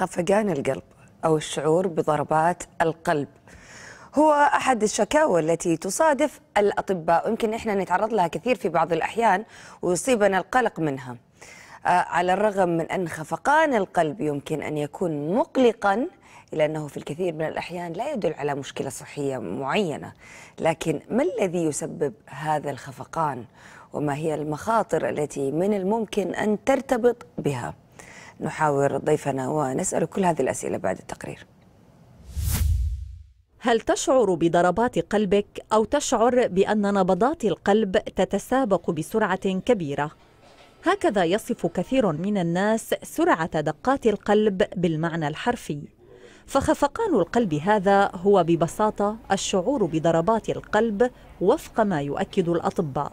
خفقان القلب أو الشعور بضربات القلب. هو أحد الشكاوى التي تصادف الأطباء ويمكن إحنا نتعرض لها كثير في بعض الأحيان ويصيبنا القلق منها. آه، على الرغم من أن خفقان القلب يمكن أن يكون مقلقا إلا أنه في الكثير من الأحيان لا يدل على مشكلة صحية معينة. لكن ما الذي يسبب هذا الخفقان؟ وما هي المخاطر التي من الممكن أن ترتبط بها؟ نحاور ضيفنا ونسأل كل هذه الأسئلة بعد التقرير هل تشعر بضربات قلبك أو تشعر بأن نبضات القلب تتسابق بسرعة كبيرة؟ هكذا يصف كثير من الناس سرعة دقات القلب بالمعنى الحرفي. فخفقان القلب هذا هو ببساطة الشعور بضربات القلب وفق ما يؤكد الأطباء.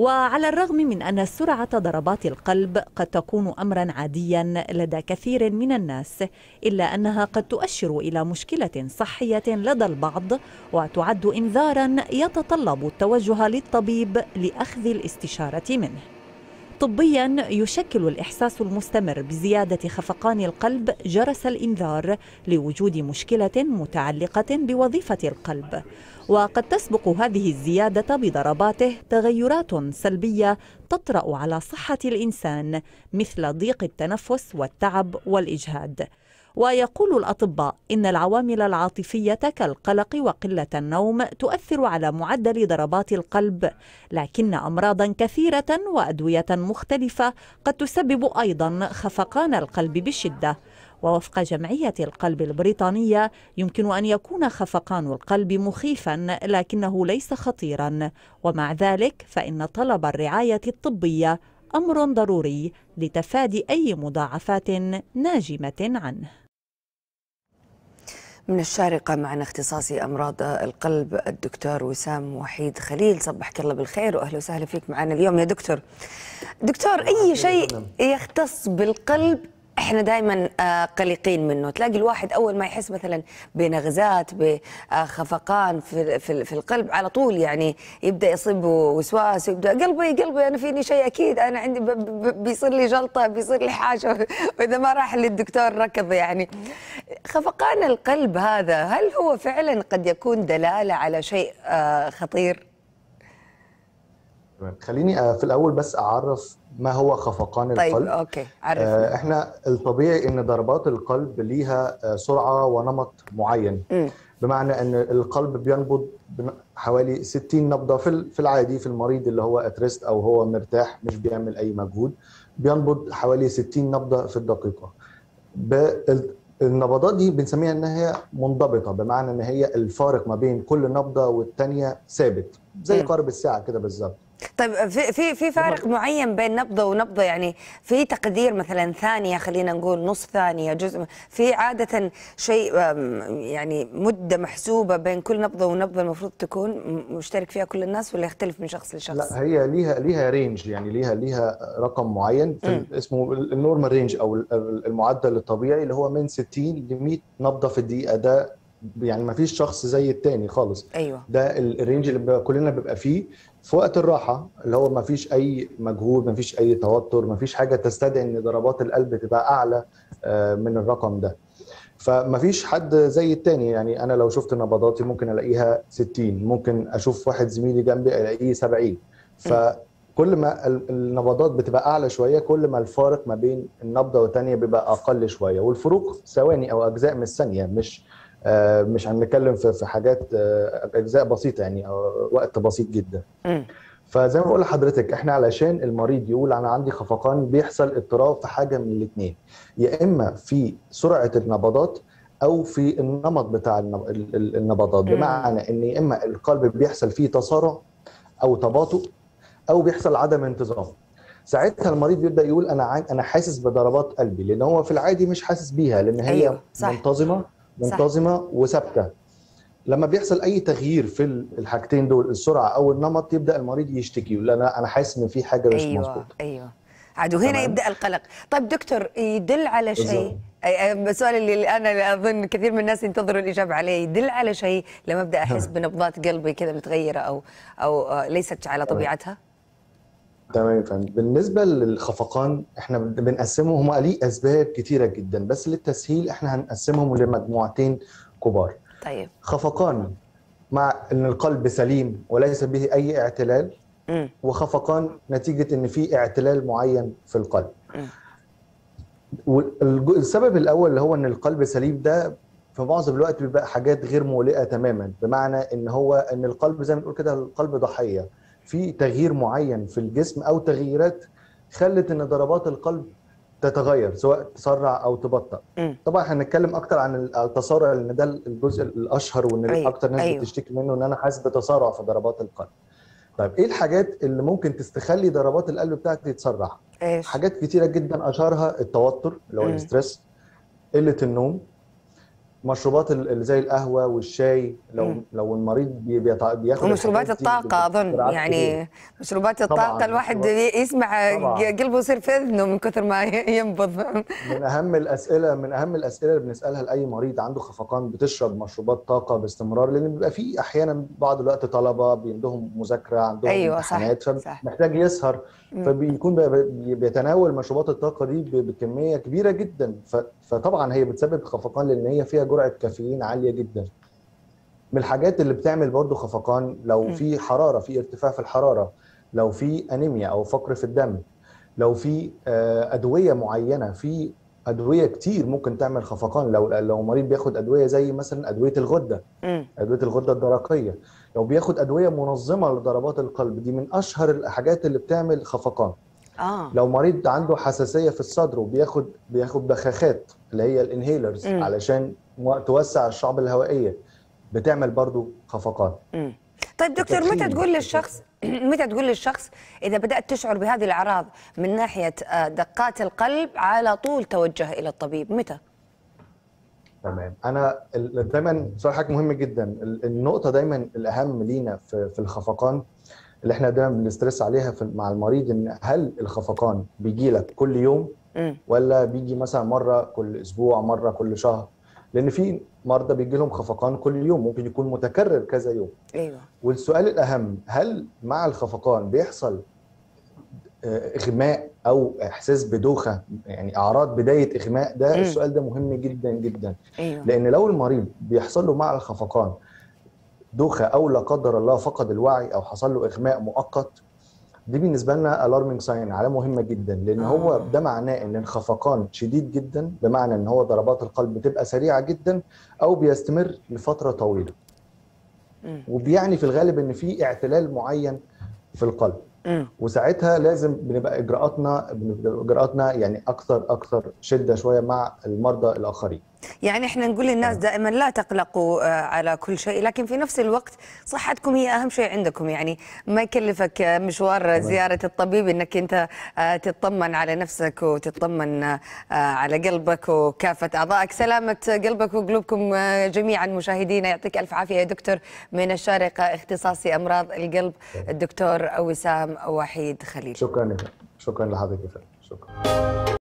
وعلى الرغم من أن سرعة ضربات القلب قد تكون أمرا عاديا لدى كثير من الناس إلا أنها قد تؤشر إلى مشكلة صحية لدى البعض وتعد إنذارا يتطلب التوجه للطبيب لأخذ الاستشارة منه. طبيا يشكل الإحساس المستمر بزيادة خفقان القلب جرس الإنذار لوجود مشكلة متعلقة بوظيفة القلب. وقد تسبق هذه الزيادة بضرباته تغيرات سلبية تطرأ على صحة الإنسان مثل ضيق التنفس والتعب والإجهاد. ويقول الأطباء إن العوامل العاطفية كالقلق وقلة النوم تؤثر على معدل ضربات القلب لكن أمراضا كثيرة وأدوية مختلفة قد تسبب أيضا خفقان القلب بشدة. ووفق جمعية القلب البريطانية يمكن أن يكون خفقان القلب مخيفا لكنه ليس خطيرا. ومع ذلك فإن طلب الرعاية الطبية أمر ضروري لتفادي أي مضاعفات ناجمة عنه. من الشارقة معنا اختصاصي أمراض القلب الدكتور وسام وحيد خليل صبحك الله بالخير وأهلا وسهلا فيك معنا اليوم يا دكتور. دكتور أي شيء يختص بالقلب إحنا دائما قلقين منه تلاقي الواحد أول ما يحس مثلا بنغزات بخفقان في في في القلب على طول يعني يبدأ يصيبه وسواس يبدأ قلبي قلبي أنا فيني شيء أكيد أنا عندي بيصير لي جلطة بيصير لي حاجة وإذا ما راح للدكتور ركض يعني خفقان القلب هذا هل هو فعلا قد يكون دلالة على شيء خطير؟ خليني في الأول بس أعرف ما هو خفقان طيب القلب. أوكي عرفنا إحنا الطبيعي إن ضربات القلب ليها سرعة ونمط معين. م. بمعنى إن القلب بينبض حوالي 60 نبضة في في العادي في المريض اللي هو اتريست أو هو مرتاح مش بيعمل أي مجهود بينبض حوالي 60 نبضة في الدقيقة. النبضات دي بنسميها إن هي منضبطة بمعنى إن هي الفارق ما بين كل نبضة والثانيه ثابت زي قارب الساعة كده بالظبط. طيب في في في فارق معين بين نبضة ونبضة؟ يعني في تقدير مثلا ثانية خلينا نقول نص ثانية جزء في عادة شيء يعني مدة محسوبة بين كل نبضة ونبضة المفروض تكون مشترك فيها كل الناس ولا يختلف من شخص لشخص؟ لا هي ليها ليها range يعني ليها ليها رقم معين. اسمه ال normal range أو المعدل الطبيعي اللي هو من 60 ل 100 نبضة في الدقيقة. ده يعني ما فيش شخص زي التاني خالص. أيوه. ده ال range اللي كلنا بيبقى فيه. في وقت الراحة اللي هو ما فيش أي مجهود ما فيش أي توتر ما فيش حاجة تستدعي إن ضربات القلب تبقى أعلى من الرقم ده. فما فيش حد زي التاني. يعني أنا لو شفت نبضاتي ممكن ألاقيها 60 ممكن أشوف واحد زميلي جنبي ألاقيه 70 فكل ما النبضات بتبقى أعلى شوية كل ما الفارق ما بين النبضة والثانيه بيبقى أقل شوية. والفروق ثواني أو أجزاء من الثانية مش آه مش هنتكلم في حاجات آه أجزاء بسيطة يعني وقت بسيط جدا. فزي ما بقول لحضرتك إحنا علشان المريض يقول أنا عندي خفقان بيحصل اضطراب في حاجة من الاثنين يا إما في سرعة النبضات أو في النمط بتاع النبضات. بمعنى إن يا إما القلب بيحصل فيه تسارع أو تباطؤ أو بيحصل عدم انتظام. ساعتها المريض بيبدأ يقول أنا أنا حاسس بضربات قلبي لأن هو في العادي مش حاسس بيها لأن هي أيوة صح. منتظمة. منتظمة صح. وثابتة. لما بيحصل أي تغيير في الحاجتين دول السرعة أو النمط يبدأ المريض يشتكي يقول أنا أنا حاسس إن في حاجة مش أيوة مظبوطة. أيوه. عاد وهنا يبدأ القلق. طيب دكتور يدل على شيء؟ السؤال اللي أنا أظن كثير من الناس ينتظروا الإجابة عليه. يدل على شيء لما أبدأ أحس بنبضات قلبي كذا متغيرة أو أو ليست على طبيعتها؟ تمام فندم. بالنسبة للخفقان إحنا بنقسمهم هم ليه أسباب كتيرة جدا بس للتسهيل إحنا هنقسمهم لمجموعتين كبار. طيب. خفقان مع إن القلب سليم وليس به أي اعتلال مم. وخفقان نتيجة إن في اعتلال معين في القلب. والسبب الأول اللي هو إن القلب سليم ده في معظم الوقت بيبقى حاجات غير مولئة تماما. بمعنى إن هو إن القلب زي ما بنقول كده القلب ضحية. في تغيير معين في الجسم أو تغييرات خلت إن ضربات القلب تتغير سواء تسرع أو تبطأ مم. طبعا هنتكلم أكتر عن التسارع لأن ده الجزء الأشهر وإن أيوة، أكتر ناس أيوة. بتشتكي منه إن أنا حاسس بتسارع في ضربات القلب طيب إيه الحاجات اللي ممكن تستخلي ضربات القلب بتاعتي تتسرع إيش حاجات كتيرة جدا أشهرها التوتر اللي هو. الاسترس قلة النوم مشروبات ال- اللي زي القهوة والشاي لو مم. لو المريض بياخد ومشروبات بسرعات كبيرة. يعني مشروبات طبعاً، الطاقة الواحد يسمع. قلبه يصير في إذنه من كثر ما ينبض من أهم الأسئلة من أهم الأسئلة اللي بنسألها لأي مريض عنده خفقان بتشرب مشروبات طاقة باستمرار لأن بيبقى في أحيانا بعض الوقت طلبة عندهم مذاكرة عندهم أيوة، امتحانات. فمحتاج يسهر. فبيكون بي- بيتناول مشروبات الطاقة دي بكمية كبيرة جدا فطبعا هي بتسبب خفقان لأن هي فيها جرعة كافيين عالية جدا من الحاجات اللي بتعمل برضو خفقان لو. في حرارة في ارتفاع في الحرارة لو في أنيميا أو فقر في الدم لو في آه، أدوية معينة في أدوية كتير ممكن تعمل خفقان لو لو مريض بياخد أدوية زي مثلا أدوية الغدة. أدوية الغدة الدرقية لو بياخد أدوية منظمة لضربات القلب دي من أشهر الحاجات اللي بتعمل خفقان آه لو مريض عنده حساسية في الصدر وبياخد بياخد بخاخات اللي هي الإنهيلرز مم. علشان توسع الشعب الهوائية بتعمل برضو خفقان مم. طيب دكتور متى. تقول للشخص متى تقول للشخص إذا بدأت تشعر بهذه الأعراض من ناحية آه، دقات القلب على طول توجه إلى الطبيب متى تمام أنا دايما سؤال حضرتك مهم جدا ال- النقطة دايما الأهم لينا في الخفقان اللي إحنا دايما بنسترس عليها في مع المريض إن هل الخفقان بيجي لك كل يوم. ولا بيجي مثلا مرة كل أسبوع مرة كل شهر؟ لأن في مرضى بيجي لهم خفقان كل يوم ممكن يكون متكرر كذا يوم. أيوه. والسؤال الأهم هل مع الخفقان بيحصل آه، إغماء أو إحساس بدوخة؟ يعني أعراض بداية إغماء ده مم. السؤال ده مهم جدا جدا. أيوه. لأن لو المريض بيحصل له مع الخفقان دوخه أو لا قدر الله فقد الوعي أو حصل له إغماء مؤقت دي بالنسبة لنا alarming sign علامة مهمة جدا لأن آه. هو ده معناه إن الخفقان شديد جدا بمعنى إن هو ضربات القلب بتبقى سريعة جدا أو بيستمر لفترة طويلة. وبيعني في الغالب إن في اعتلال معين في القلب. وساعتها لازم بنبقى إجراءاتنا بنبقى إجراءاتنا يعني أكثر أكثر شدة شوية مع المرضى الآخرين. يعني إحنا نقول للناس دائما لا تقلقوا آه، على كل شيء لكن في نفس الوقت صحتكم هي أهم شيء عندكم. يعني ما يكلفك آه، مشوار زيارة الطبيب إنك أنت آه، تطمن على نفسك وتطمن آه، على قلبك وكافة أعضائك. سلامة قلبك وقلوبكم آه، جميعا مشاهدينا. يعطيك ألف عافية يا دكتور من الشارقة اختصاصي أمراض القلب الدكتور وسام وحيد خليل. شكرا فندم. شكرا لحضرتك شكرا.